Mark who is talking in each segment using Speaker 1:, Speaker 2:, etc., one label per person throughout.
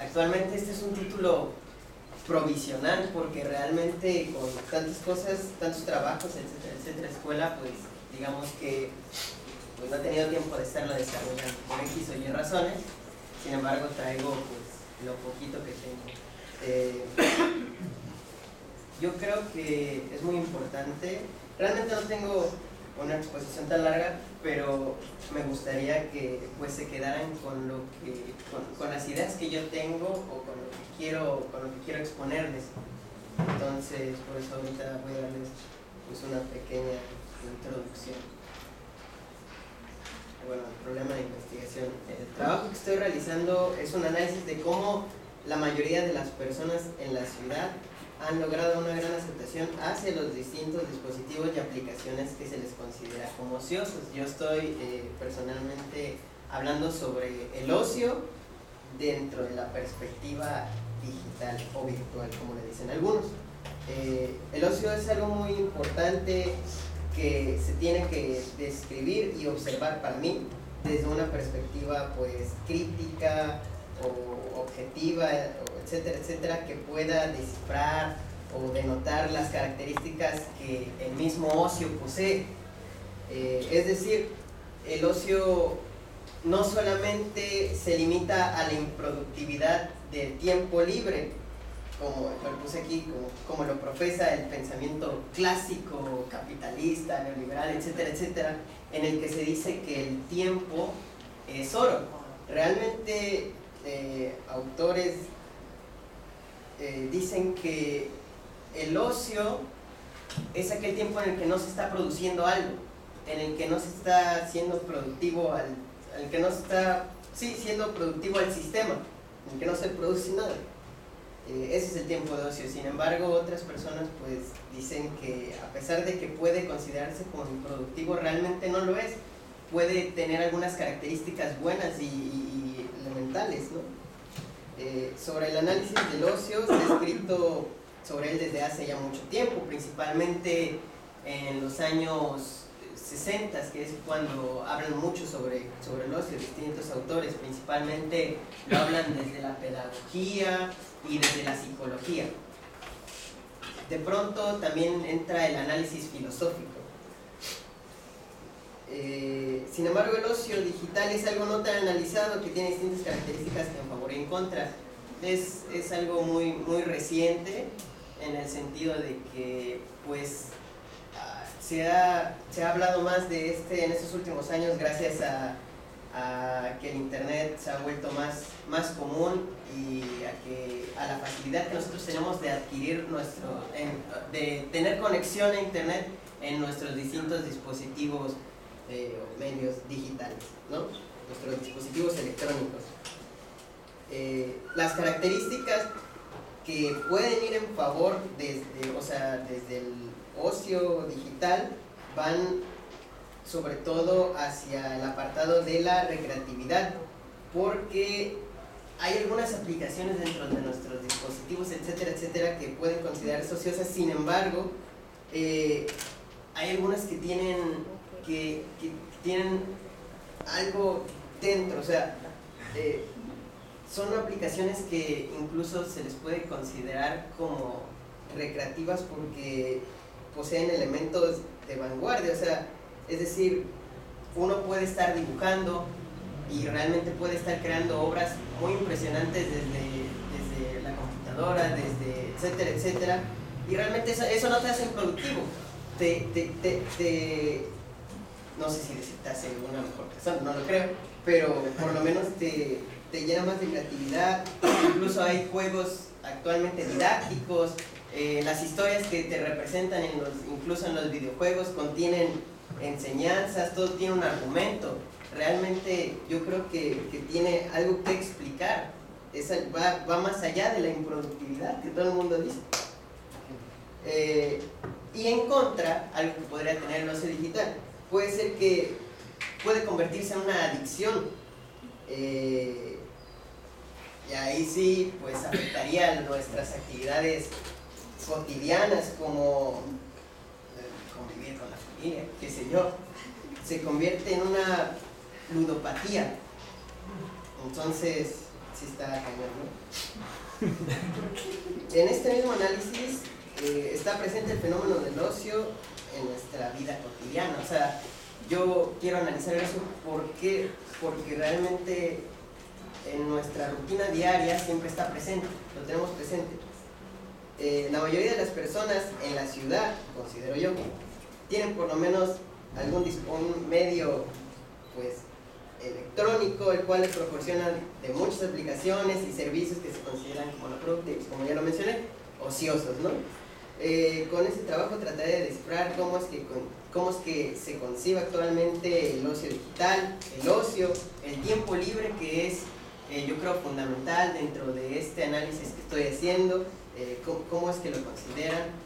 Speaker 1: Actualmente este es un título provisional porque realmente con tantas cosas, tantos trabajos, etcétera, etcétera, escuela, pues digamos que pues, no he tenido tiempo de estarlo desarrollando por X o Y razones, sin embargo traigo pues lo poquito que tengo. Eh, yo creo que es muy importante, realmente no tengo una exposición tan larga, pero me gustaría que pues se quedaran con lo que con, las ideas que yo tengo o con lo que quiero con lo que quiero exponerles. Entonces, por eso ahorita voy a darles pues una pequeña introducción. Bueno, el problema de investigación. El trabajo que estoy realizando es un análisis de cómo la mayoría de las personas en la ciudad han logrado una gran aceptación hacia los distintos dispositivos y aplicaciones que se les considera como ociosos. Yo estoy eh, personalmente hablando sobre el ocio dentro de la perspectiva digital o virtual, como le dicen algunos. Eh, el ocio es algo muy importante que se tiene que describir y observar para mí desde una perspectiva pues crítica o objetiva, etcétera, etcétera, que pueda descifrar o denotar las características que el mismo ocio posee. Eh, es decir, el ocio no solamente se limita a la improductividad del tiempo libre, como lo puse aquí, como, lo profesa el pensamiento clásico, capitalista, neoliberal, etcétera, etcétera, en el que se dice que el tiempo es oro. Realmente eh, autores eh, dicen que el ocio es aquel tiempo en el que no se está produciendo algo, en el que no se está siendo productivo al, en que no se está sí, siendo productivo al sistema, en el que no se produce nada. Eh, ese es el tiempo de ocio. Sin embargo, otras personas pues dicen que a pesar de que puede considerarse como improductivo, realmente no lo es. Puede tener algunas características buenas y Eh, sobre el análisis del ocio se ha escrito sobre él desde hace ya mucho tiempo, principalmente en los años 60, que es cuando hablan mucho sobre, sobre el ocio, distintos autores, principalmente lo hablan desde la pedagogía y desde la psicología. De pronto también entra el análisis filosófico. Eh, sin embargo, el ocio digital es algo no tan analizado que tiene distintas características en favor y en contra. Es, es algo muy, muy reciente en el sentido de que pues ah, se ha, se ha hablado más de este en estos últimos años gracias a, a, que el internet se ha vuelto más, más común y a, que, a la facilidad que nosotros tenemos de adquirir nuestro, de tener conexión a internet en nuestros distintos dispositivos eh, medios digitales, ¿no? nuestros dispositivos electrónicos. Eh, las características que pueden ir en favor desde, o sea, desde el ocio digital van sobre todo hacia el apartado de la recreatividad, porque hay algunas aplicaciones dentro de nuestros dispositivos, etcétera, etcétera, que pueden considerarse ociosas, sin embargo, eh, hay algunas que tienen que, tienen algo dentro, o sea, eh, son aplicaciones que incluso se les puede considerar como recreativas porque poseen elementos de vanguardia, o sea, es decir, uno puede estar dibujando y realmente puede estar creando obras muy impresionantes desde, desde la computadora, desde etcétera, etcétera, y realmente eso, no te hace productivo, te, te, te no sé si necesitas una mejor persona, no lo creo, pero por lo menos te, te llena más de creatividad, incluso hay juegos actualmente didácticos, eh, las historias que te representan en los, incluso en los videojuegos contienen enseñanzas, todo tiene un argumento, realmente yo creo que, que tiene algo que explicar, es, va, va, más allá de la improductividad que todo el mundo dice. Eh, y en contra, algo que podría tener el ocio digital, puede ser que puede convertirse en una adicción. Eh, y ahí sí, pues afectaría nuestras actividades cotidianas como eh, convivir con la familia, qué sé yo. Se convierte en una ludopatía. Entonces, sí está cañón, en este mismo análisis eh, está presente el fenómeno del ocio en nuestra vida cotidiana. O sea, yo quiero analizar eso porque, porque realmente en nuestra rutina diaria siempre está presente, lo tenemos presente. Eh, la mayoría de las personas en la ciudad, considero yo, tienen por lo menos algún un medio pues electrónico, el cual les proporciona de muchas aplicaciones y servicios que se consideran como productivos, como ya lo mencioné, ociosos, ¿no? Eh, con este trabajo trataré de descifrar cómo es, que, cómo es que se concibe actualmente el ocio digital, el ocio, el tiempo libre que es, eh, yo creo, fundamental dentro de este análisis que estoy haciendo, eh, cómo, es que lo consideran,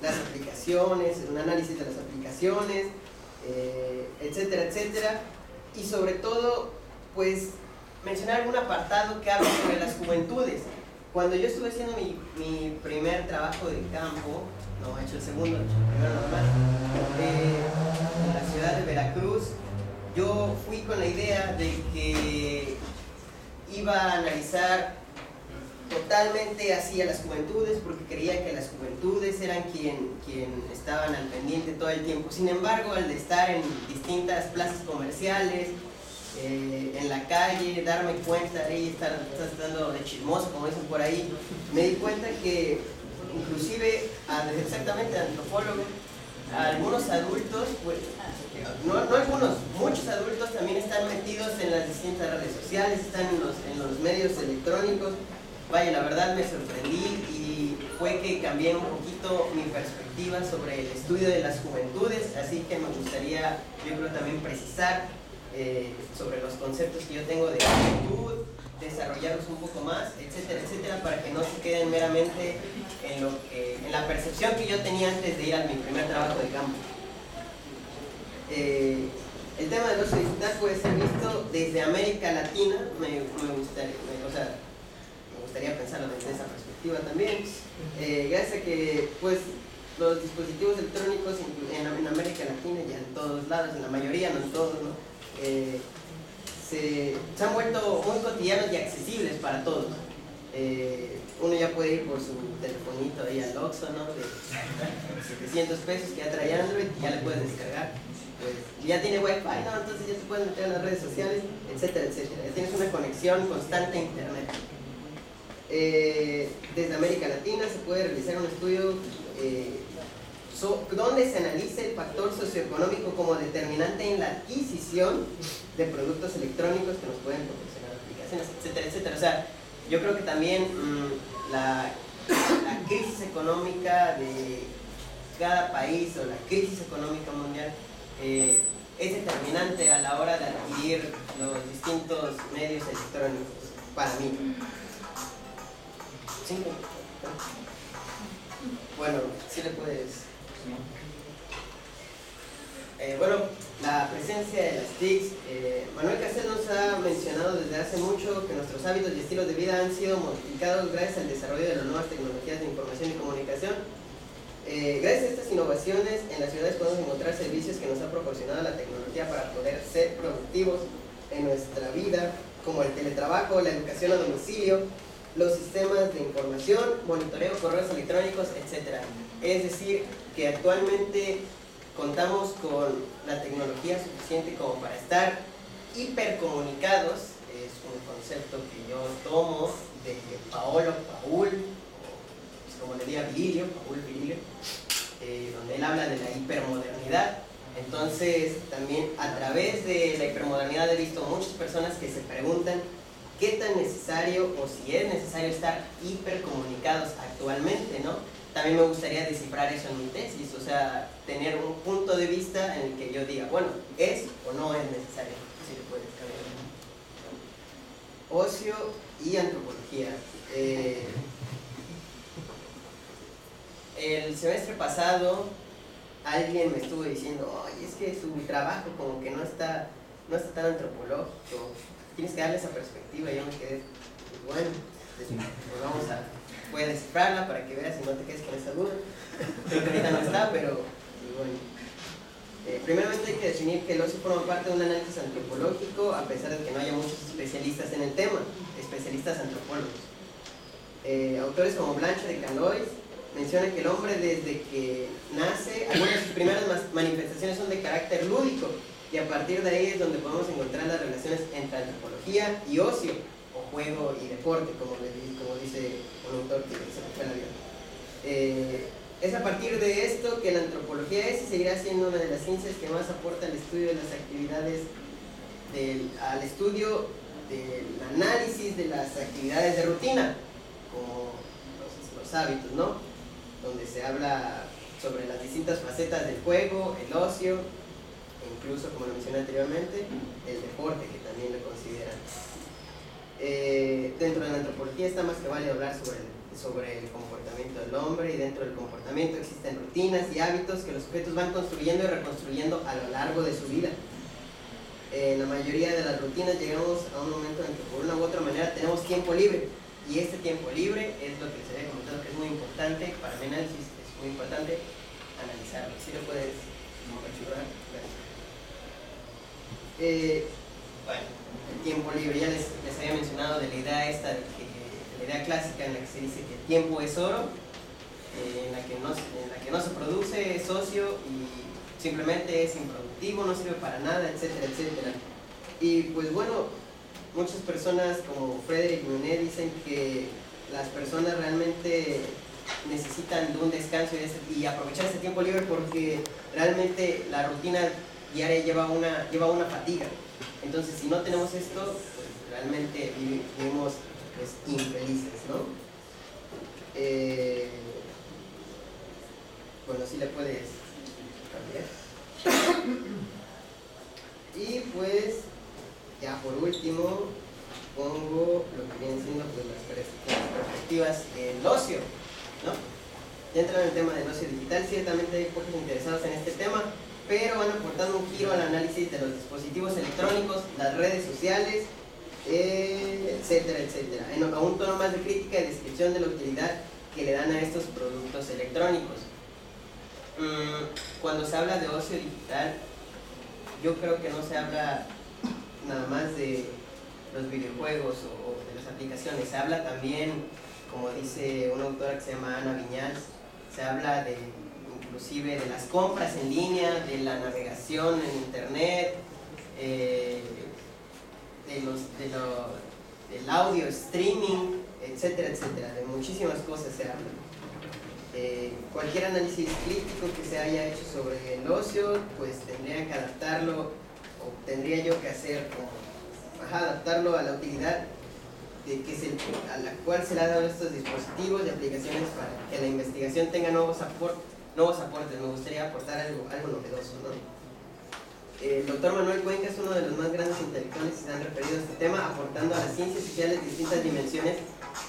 Speaker 1: las aplicaciones, un análisis de las aplicaciones, etcétera, etcétera y sobre todo, pues, mencionar algún apartado que habla sobre las juventudes. Cuando yo estuve haciendo mi, mi primer trabajo de campo, no he hecho el segundo, he hecho el primero normal, eh, en la ciudad de Veracruz, yo fui con la idea de que iba a analizar totalmente así a las juventudes porque creía que las juventudes eran quien, quien estaban al pendiente todo el tiempo. Sin embargo, al estar en distintas plazas comerciales, eh, en la calle, darme cuenta y estar, estando de chismoso, como dicen por ahí, me di cuenta que inclusive, exactamente antropólogo, algunos adultos, pues, no, no, algunos, muchos adultos también están metidos en las distintas redes sociales, están en los, en los medios electrónicos, vaya, la verdad me sorprendí y fue que cambié un poquito mi perspectiva sobre el estudio de las juventudes, así que me gustaría, yo creo también precisar eh, sobre los conceptos que yo tengo de juventud, desarrollarlos un poco más, etcétera, etcétera, para que no se queden meramente en, lo en la percepción que yo tenía antes de ir a mi primer trabajo de campo. Eh, el tema del ocio digital puede ser visto desde América Latina, me, me gustaría, o sea, gustaría pensarlo desde esa perspectiva también. Eh, gracias a que pues, los dispositivos electrónicos en, América Latina y en todos lados, en la mayoría, no en todos, eh, se, han vuelto muy cotidianos y accesibles para todos. Eh, uno ya puede ir por su telefonito ahí al Oxxo, ¿no? De 700 pesos que ya trae Android y ya le puedes descargar. Pues, ya tiene wifi, ¿no? Entonces ya te puedes meter en las redes sociales, etcétera, etcétera. Ya tienes una conexión constante a internet. Eh, desde América Latina se puede realizar un estudio donde se analiza el factor socioeconómico como determinante en la adquisición de productos electrónicos que nos pueden proporcionar aplicaciones, etcétera, etcétera. O sea, yo creo que también mm, la, crisis económica de cada país o la crisis económica mundial eh, es determinante a la hora de adquirir los distintos medios electrónicos para mí. Bueno, sí le puedes. Eh, bueno, la presencia de las TICs. Eh, Manuel Castel nos ha mencionado desde hace mucho que nuestros hábitos y estilos de vida han sido modificados gracias al desarrollo de las nuevas tecnologías de información y comunicación. Eh, gracias a estas innovaciones, en las ciudades podemos encontrar servicios que nos ha proporcionado la tecnología para poder ser productivos en nuestra vida, como el teletrabajo, la educación a domicilio, los sistemas de información, monitoreo, correos electrónicos, etc. Es decir, que actualmente contamos con la tecnología suficiente como para estar hipercomunicados, es un concepto que yo tomo de Paolo Paul, pues como le diría Vililio, Paul Vililio, eh, donde él habla de la hipermodernidad. Entonces, también a través de la hipermodernidad he visto muchas personas que se preguntan qué tan necesario o si es necesario estar hipercomunicados actualmente, ¿no? También me gustaría descifrar eso en mi tesis, o sea, tener un punto de vista en el que yo diga, bueno, ¿es o no es necesario? Si le puedes Ocio y antropología. Eh, el semestre pasado alguien me estuvo diciendo, oye, es que su trabajo como que no está, no está tan antropológico, tienes que darle esa perspectiva. Y yo me quedé, bueno, pues, pues vamos a, voy a para que veas y no te quedes con esa duda. Creo que ahorita no está, pero bueno. Eh, primeramente hay que definir que el ocio forma parte de un análisis antropológico, a pesar de que no haya muchos especialistas en el tema, especialistas antropólogos. Eh, autores como Blanche de Calois mencionan que el hombre desde que nace, algunas de sus primeras manifestaciones son de carácter lúdico, y a partir de ahí es donde podemos encontrar las relaciones entre antropología y ocio, juego y deporte, como, dice un autor que se fue la vida. Eh, es a partir de esto que la antropología es y seguirá siendo una de las ciencias que más aporta al estudio de las actividades, al estudio del análisis de las actividades de rutina, como los, los hábitos, ¿no? Donde se habla sobre las distintas facetas del juego, el ocio, incluso, como lo mencioné anteriormente, el deporte, que también lo consideran. Eh, dentro de la antropología está más que vale hablar sobre el, sobre el comportamiento del hombre y dentro del comportamiento existen rutinas y hábitos que los sujetos van construyendo y reconstruyendo a lo largo de su vida. En la mayoría de las rutinas llegamos a un momento en que por una u otra manera tenemos tiempo libre y este tiempo libre es lo que se ve comentado que es muy importante para mi análisis, es muy importante analizarlo. Si lo puedes ayudar. Eh, bueno, el tiempo libre, ya les, había mencionado de la idea esta, de que, la idea clásica en la que se dice que el tiempo es oro, eh, en, la que no, en la que no se produce, es ocio y simplemente es improductivo, no sirve para nada, etcétera, etcétera. Y pues bueno, muchas personas como Frederick Monet dicen que las personas realmente necesitan de un descanso y aprovechar ese tiempo libre porque realmente la rutina diaria lleva una, lleva una fatiga. Entonces, si no tenemos esto, pues realmente vivimos pues, infelices, ¿no? Eh, bueno, si le puedes cambiar. Y pues, ya por último, pongo lo que viene siendo pues, las perspectivas del ocio, ¿no? Ya entrando en el tema del ocio digital, ciertamente hay pocos interesados en este tema, pero van aportando un giro al análisis de los dispositivos electrónicos, las redes sociales, eh, etcétera, etcétera, en, a un tono más de crítica y descripción de la utilidad que le dan a estos productos electrónicos. Mm, cuando se habla de ocio digital, yo creo que no se habla nada más de los videojuegos o, de las aplicaciones, se habla también, como dice una autora que se llama Ana Viñals, se habla de inclusive de las compras en línea, de la navegación en internet, eh, de los, de lo, del audio streaming, etcétera, etcétera, de muchísimas cosas se habla. Eh, cualquier análisis crítico que se haya hecho sobre el ocio, pues tendría que adaptarlo, o tendría yo que hacer como, adaptarlo a la utilidad a la cual se le han dado estos dispositivos y aplicaciones para que la investigación tenga nuevos aportes nuevos aportes, me gustaría aportar algo, algo novedoso. ¿no? El doctor Manuel Cuenca es uno de los más grandes intelectuales que se han referido a este tema, aportando a las ciencias sociales distintas dimensiones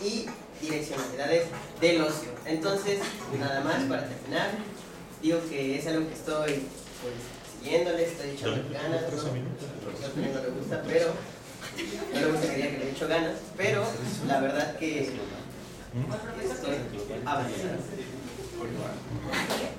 Speaker 1: y direccionalidades del ocio. Entonces, nada más para terminar, digo que es algo que estoy pues, siguiéndole, estoy echando ganas. ¿no? No le gusta, pero no le gusta que le he hecho ganas, pero la verdad que estoy avanzando. What do you want?